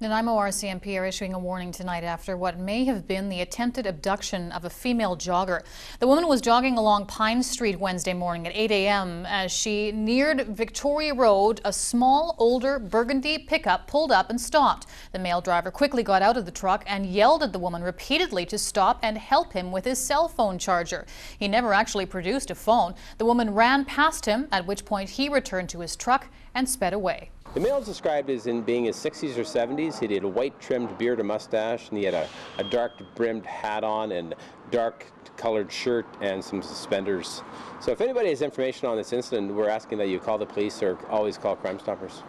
Nanaimo RCMP are issuing a warning tonight after what may have been the attempted abduction of a female jogger. The woman was jogging along Pine Street Wednesday morning at 8 a.m. As she neared Victoria Road, a small, older burgundy pickup pulled up and stopped. The male driver quickly got out of the truck and yelled at the woman repeatedly to stop and help him with his cell phone charger. He never actually produced a phone. The woman ran past him, at which point he returned to his truck and sped away. The male is described as in being his 60s or 70s. He had a white trimmed beard or mustache, and he had a, a dark brimmed hat on and dark colored shirt and some suspenders. So if anybody has information on this incident, we're asking that you call the police or always call Crime Stoppers.